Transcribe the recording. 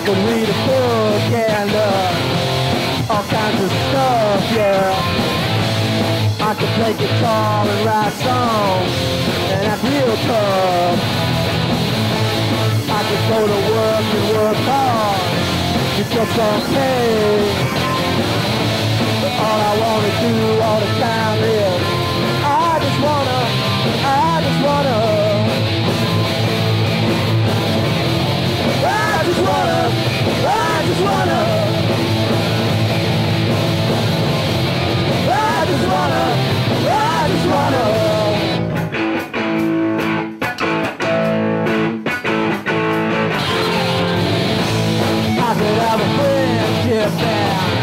I could read a book and uh, all kinds of stuff, yeah. I could play guitar and write songs, and that's real tough. I could go to work and work hard get some pay. have a friendship band.